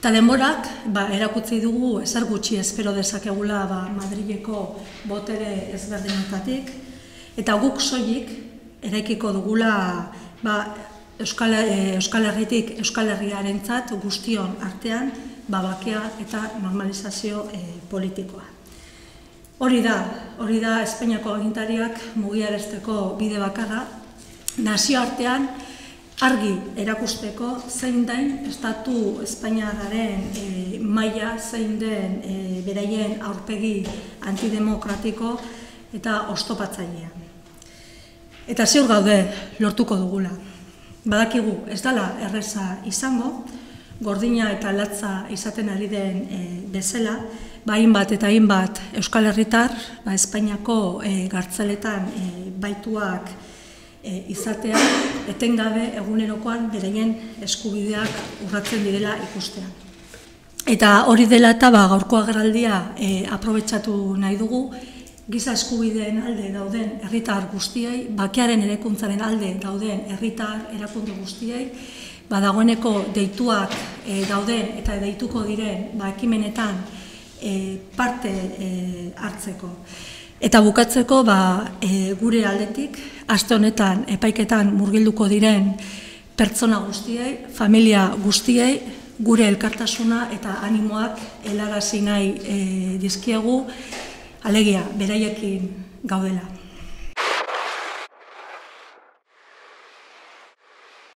Eta denborak, ba, erakutzi dugu ezer gutxi espero dezakegula ba, Madrileko botere ezberdinetatik, eta guk soilik eraikiko dugula ba, Euskal, e, Euskal Herritik Euskal Herriarentzat guztion artean babakia eta normalizazio e, politikoa. Hori da, hori da Espainiako agintariak mugiaresteko bide bakarra, nazio artean argi erakusteko zein dain estatu Espainiararen e, maila zein den e, beraien aurpegi antidemokratiko eta ostopatzailea. Eta ziur gaude lortuko dugula. Badakigu ez dala erreza izango, gordina eta latza izaten ari den e, bezala, ba bat eta hainbat Euskal Herritar, ba Espainiako e, gartzeletan e, baituak e, izatea etengabe egunerokoan beraien eskubideak urratzen direla ikustean. Eta hori dela eta ba, gaurko agerraldia e, aprobetsatu nahi dugu, giza eskubideen alde dauden herritar guztiei, bakearen erekuntzaren alde dauden herritar erakunde guztiei, ba, dagoeneko deituak e, dauden eta deituko diren ba, ekimenetan e, parte e, hartzeko. Eta bukatzeko ba, e, gure aldetik, aste honetan epaiketan murgilduko diren pertsona guztiei, familia guztiei, gure elkartasuna eta animoak helarazi nahi e, dizkiegu, alegia, beraiekin gaudela.